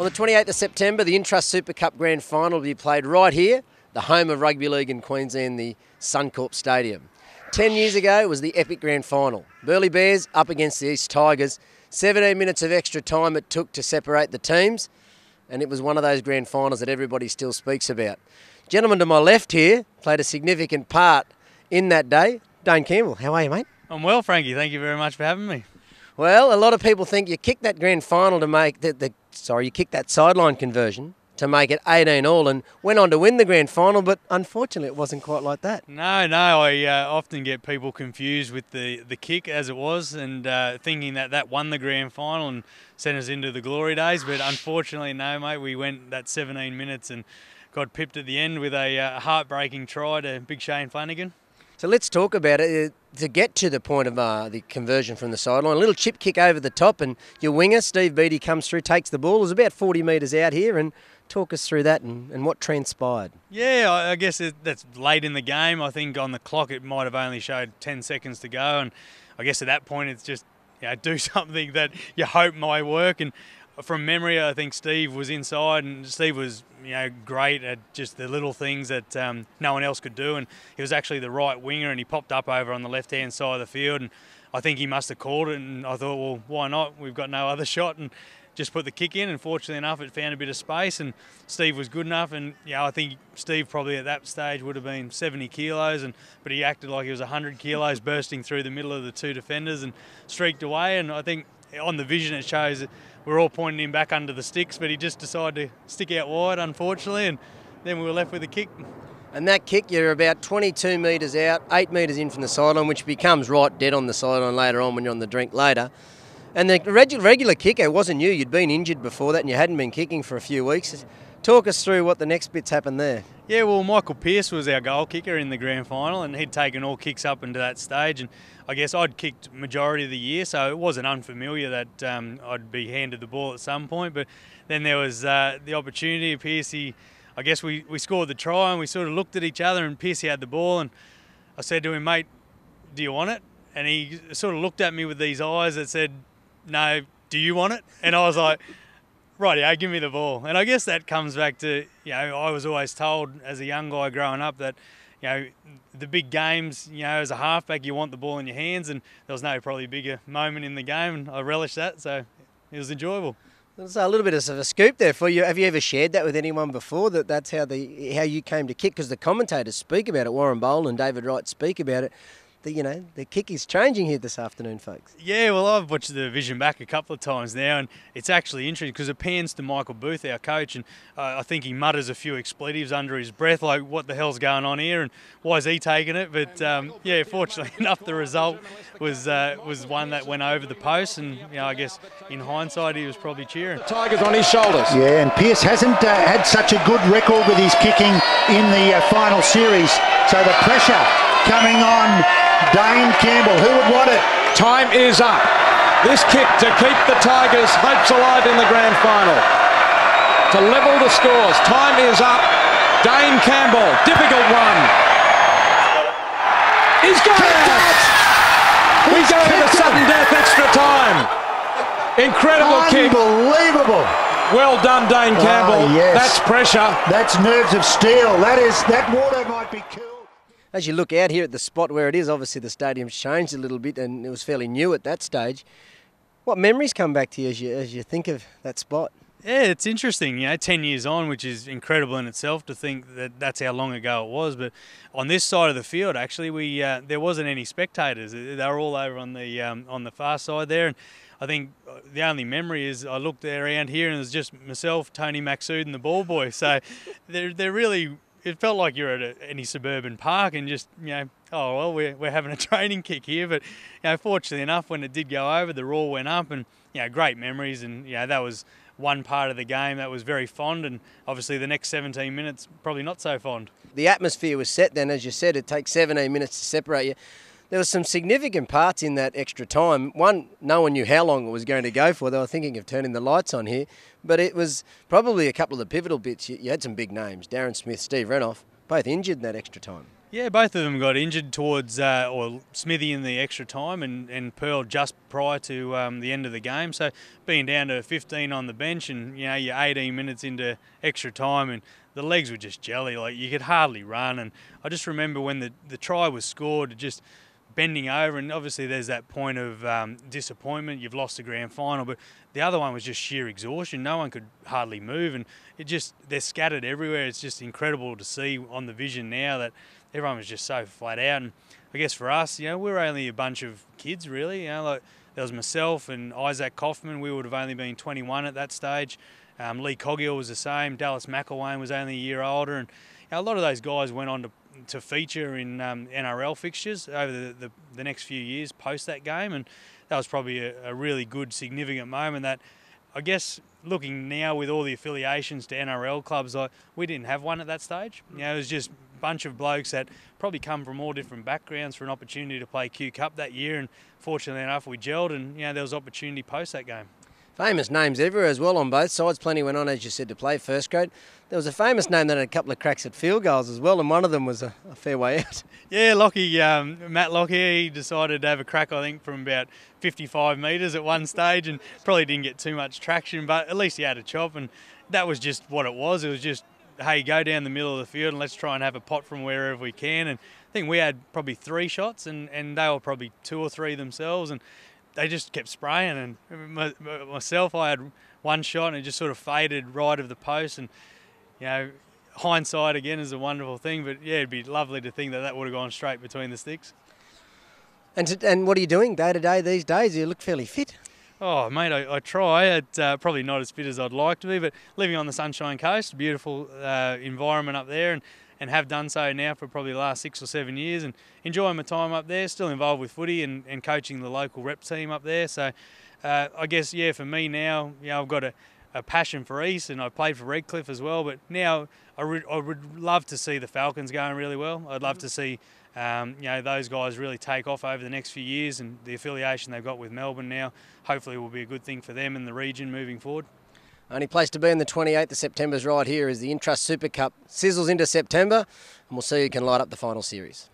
On the 28th of September, the Intrust Super Cup Grand Final will be played right here, the home of rugby league in Queensland, the Suncorp Stadium. Ten years ago, it was the epic grand final. Burleigh Bears up against the East Tigers. 17 minutes of extra time it took to separate the teams, and it was one of those grand finals that everybody still speaks about. Gentleman to my left here played a significant part in that day. Dane Campbell, how are you, mate? I'm well, Frankie. Thank you very much for having me. Well, a lot of people think you kicked that grand final to make the, the sorry, you kicked that sideline conversion to make it 18 all and went on to win the grand final, but unfortunately it wasn't quite like that. No, no, I uh, often get people confused with the, the kick as it was and uh, thinking that that won the grand final and sent us into the glory days, but unfortunately, no, mate, we went that 17 minutes and got pipped at the end with a uh, heartbreaking try to Big Shane Flanagan. So let's talk about it. To get to the point of uh, the conversion from the sideline, a little chip kick over the top, and your winger, Steve Beattie, comes through, takes the ball. It's about 40 metres out here, and talk us through that and, and what transpired. Yeah, I, I guess it, that's late in the game. I think on the clock it might have only showed 10 seconds to go, and I guess at that point it's just you know, do something that you hope might work. And from memory, I think Steve was inside, and Steve was you know great at just the little things that um, no one else could do. And he was actually the right winger, and he popped up over on the left hand side of the field, and I think he must have called it. And I thought, well, why not? We've got no other shot, and just put the kick in. And fortunately enough, it found a bit of space, and Steve was good enough. And yeah, I think Steve probably at that stage would have been 70 kilos, and but he acted like he was 100 kilos, bursting through the middle of the two defenders and streaked away. And I think on the vision it shows we're all pointing him back under the sticks, but he just decided to stick out wide, unfortunately, and then we were left with a kick. And that kick, you're about 22 metres out, 8 metres in from the sideline, which becomes right dead on the sideline later on when you're on the drink later. And the regular kicker wasn't you, you'd been injured before that and you hadn't been kicking for a few weeks. Talk us through what the next bits happened there. Yeah, well, Michael Pearce was our goal kicker in the grand final, and he'd taken all kicks up into that stage. And I guess I'd kicked majority of the year, so it wasn't unfamiliar that um, I'd be handed the ball at some point. But then there was uh, the opportunity. He, I guess we, we scored the try, and we sort of looked at each other, and Pearce had the ball, and I said to him, "Mate, do you want it?" And he sort of looked at me with these eyes that said, "No, do you want it?" And I was like right, yeah, give me the ball. And I guess that comes back to, you know, I was always told as a young guy growing up that, you know, the big games, you know, as a halfback, you want the ball in your hands, and there was no probably bigger moment in the game, and I relished that, so it was enjoyable. So a little bit of a scoop there for you. Have you ever shared that with anyone before? That that's how the how you came to kick? Because the commentators speak about it. Warren Boland and David Wright speak about it the, you know, the kick is changing here this afternoon, folks. Yeah, well, I've watched the vision back a couple of times now, and it's actually interesting because it pans to Michael Booth, our coach, and uh, I think he mutters a few expletives under his breath, like, what the hell's going on here, and why is he taking it? But um, yeah, fortunately enough, the result was uh, was one that went over the post, and you know, I guess in hindsight, he was probably cheering. Tigers on his shoulders. Yeah, and Pearce hasn't uh, had such a good record with his kicking in the uh, final series, so the pressure coming on Dane Campbell. Who would want it? Time is up. This kick to keep the Tigers' hopes alive in the grand final. To level the scores. Time is up. Dane Campbell. Difficult one. He's got it! We go into sudden death extra time. Incredible kick. Unbelievable. Well done, Dane ah, Campbell. Oh, yes. That's pressure. That's nerves of steel. That is that water might be cool as you look out here at the spot where it is, obviously the stadium's changed a little bit and it was fairly new at that stage. What memories come back to you as you, as you think of that spot? Yeah, it's interesting, you know, 10 years on, which is incredible in itself to think that that's how long ago it was. But on this side of the field, actually, we uh, there wasn't any spectators. They were all over on the um, on the far side there. And I think uh, the only memory is I looked around here and it was just myself, Tony Maxud, and the ball boy. So they're, they're really it felt like you're at a, any suburban park and just you know oh well we're, we're having a training kick here. But you know fortunately enough when it did go over the roar went up and you know great memories. And you know that was one part of the game that was very fond. And obviously the next 17 minutes probably not so fond. The atmosphere was set then. As you said it takes 17 minutes to separate you there were some significant parts in that extra time. One, no one knew how long it was going to go for. They were thinking of turning the lights on here, but it was probably a couple of the pivotal bits. You, you had some big names: Darren Smith, Steve Renouf, both injured in that extra time. Yeah, both of them got injured towards, uh, or Smithy in the extra time and, and Pearl just prior to um, the end of the game. So being down to 15 on the bench and, you know, you're 18 minutes into extra time and the legs were just jelly. Like you could hardly run. And I just remember when the, the try was scored, it just bending over, and obviously there's that point of um, disappointment. You've lost the grand final, but the other one was just sheer exhaustion. No one could hardly move, and it just they're scattered everywhere. It's just incredible to see on the vision now that everyone was just so flat out. And I guess for us, you know, we were only a bunch of kids, really. You know, like there was myself and Isaac Kaufman. We would have only been 21 at that stage. Um, Lee Coggill was the same. Dallas McElwain was only a year older, and you know, a lot of those guys went on to to feature in um, NRL fixtures over the, the, the, next few years post that game, and that was probably a, a, really good, significant moment. That I guess looking now with all the affiliations to NRL clubs, like we didn't have one at that stage. You know, it was just a bunch of blokes that probably come from all different backgrounds for an opportunity to play Q Cup that year, and fortunately enough, we gelled, and you know there was opportunity post that game. Famous names everywhere as well on both sides. Plenty went on, as you said, to play first grade. There was a famous name that had a couple of cracks at field goals as well, and one of them was a, a fair way out. Yeah, Lockie, um, Matt Lockie, he decided to have a crack, I think, from about 55 metres at one stage and probably didn't get too much traction, but at least he had a chop, and that was just what it was. It was just, hey, go down the middle of the field and let's try and have a pot from wherever we can. And I think we had probably three shots, and, and they were probably two or three themselves. And they just kept spraying. And myself, I had one shot and it just sort of faded right of the post. And you know, hindsight again is a wonderful thing. But yeah, it'd be lovely to think that that would have gone straight between the sticks. And to, and what are you doing day to day these days? You look fairly fit. Oh, mate, I, I try. It's uh, probably not as fit as I'd like to be, but living on the Sunshine Coast, beautiful uh, environment up there, and and have done so now for probably the last six or seven years and enjoying my time up there. Still involved with footy and, and coaching the local rep team up there. So uh, I guess, yeah, for me now, you know, I've got a, a passion for East and I played for Redcliffe as well. But now I, re- I would love to see the Falcons going really well. I'd love to see. Um, you know those guys really take off over the next few years, and the affiliation they've got with Melbourne now, hopefully, will be a good thing for them and the region moving forward. Only place to be on the 28th of September is right here as the Intrust Super Cup sizzles into September, and we'll see who can light up the final series.